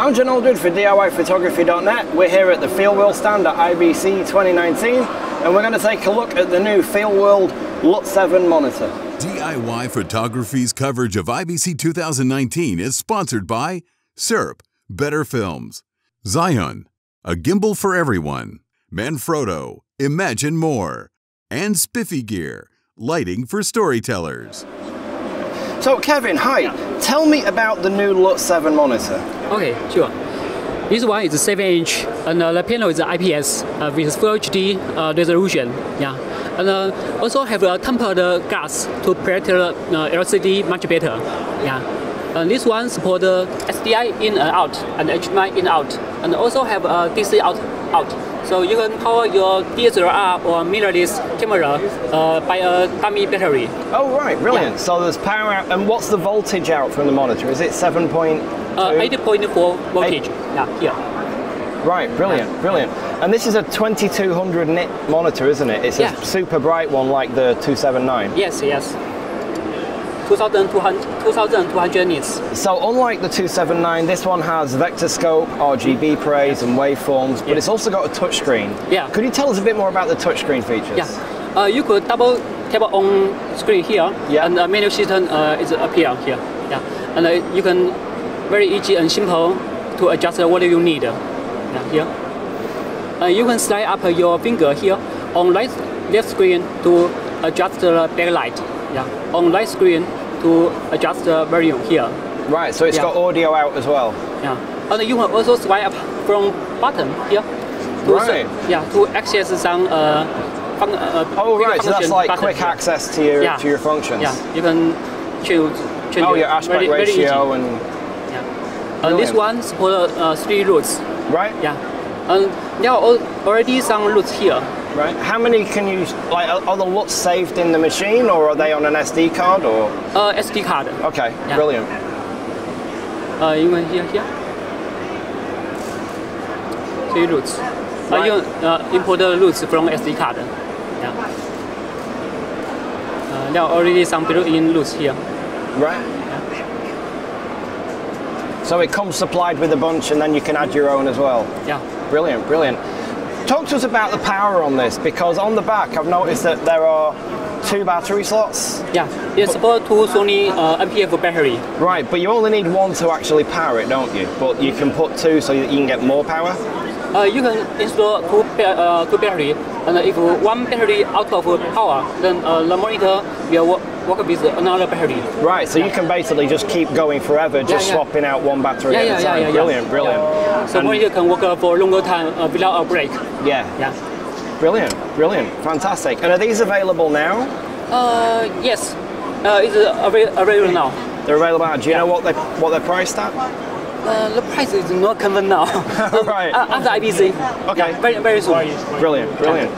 I'm John Aldred for DIYphotography.net. We're here at the Feelworld stand at IBC 2019 and we're going to take a look at the new Feelworld LUT 7 monitor. DIY Photography's coverage of IBC 2019 is sponsored by Syrp, Better Films, Zhiyun, a gimbal for everyone, Manfrotto, Imagine More, and Spiffy Gear, lighting for storytellers. So, Kevin, hi. Tell me about the new LUT 7 monitor. Okay, sure. This one is 7 inch, and uh, the panel is IPS uh, with Full HD uh, resolution. Yeah, and also have a tempered glass to protect the uh, LCD much better. Yeah, and this one support SDI in and out and HDMI in and out, and also have a DC out out. So you can power your DSLR or mirrorless camera uh, by a dummy battery. Oh right, brilliant. Yeah. So there's power out, and what's the voltage out from the monitor? Is it 7.2? Uh, 8.4 voltage, Eight. yeah, here. Right, brilliant, yeah. brilliant. And this is a 2200 nit monitor, isn't it? It's a super bright one like the 279. Yes, yes. 2200, 2200 nits. So unlike the 279, this one has vector scope, RGB parades and waveforms, but yeah. it's also got a touchscreen. Yeah. Could you tell us a bit more about the touchscreen features? Yeah. Uh, you could double tap on screen here, yeah. and the menu system uh, is appear here. Yeah. And uh, you can very easy and simple to adjust what you need. Yeah, here. Uh, you can slide up your finger here on right left screen to adjust the backlight. Yeah. On right screen to adjust the volume here. Right, so it's yeah. got audio out as well. Yeah, and you can also swipe up from bottom here. To right. yeah, to access some uh, fun, uh, oh right, so that's like quick here. access to your yeah. to your functions. Yeah, you can choose. Change oh, your aspect very, ratio very and. Yeah. And this one support uh, three LUTs. Right. Yeah. And there are already some LUTs here. Right. How many can you like? Are, the LUTs saved in the machine, or are they on an SD card, or? Uh, SD card. Okay. Yeah. Brilliant. Uh, you want here here. Three LUTs. Right. Uh, you uh, import the LUTs from SD card. Yeah. Uh, there are already some built-in LUTs here. Right. So it comes supplied with a bunch, and then you can add your own as well. Yeah. Brilliant, brilliant. Talk to us about the power on this because on the back I've noticed that there are two battery slots. Yeah, it's about two Sony uh, NP-F battery. Right, but you only need one to actually power it, don't you? But you can put two so that you can get more power. Uh, you can install two, uh, two battery, and if one battery out of power, then uh, the monitor will work with another battery. Right, so you can basically just keep going forever, just yeah, yeah. swapping out one battery yeah, at a time. brilliant, brilliant. So and monitor can work for a longer time uh, without a break. Yeah. Yeah. Brilliant, brilliant, fantastic. And are these available now? Uh, yes, uh, it's available now. They're available now. Do you know what they what they're priced at? Uh, the price is not confirmed now. right. Uh, after IBC. Okay. very, very soon. Brilliant, brilliant.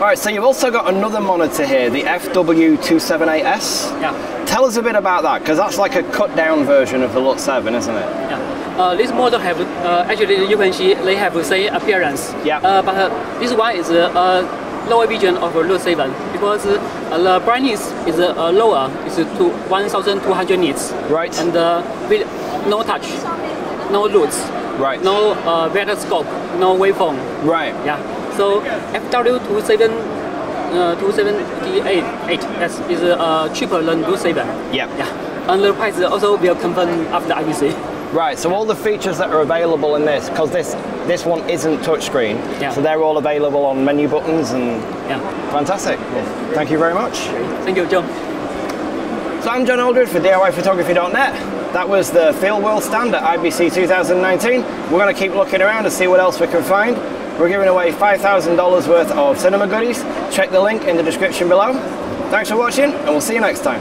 All right, so you've also got another monitor here, the FW278S. Yeah. Tell us a bit about that, because that's like a cut down version of the LUT 7, isn't it? Yeah. Uh, this model have, uh, actually you can see they have the same appearance. Yeah. Uh, but uh, this one is a uh, lower vision of LUT 7 because uh, the brightness is lower, it's to 1200 nits. Right. And with no touch no LUTs. Right. No uh, scope, no waveform. Right. Yeah. So FW27 uh, 278 is uh, cheaper than 27. Yeah. Yeah. And the price also will confirm after IBC. Right, so all the features that are available in this, because this this one isn't touchscreen, yeah. so they're all available on menu buttons and yeah. fantastic. Thank you very much. Thank you, John. So I'm John Aldred for DIYphotography.net. That was the Feelworld stand at IBC 2019. We're going to keep looking around and see what else we can find. We're giving away $5,000 worth of cinema goodies. Check the link in the description below. Thanks for watching and we'll see you next time.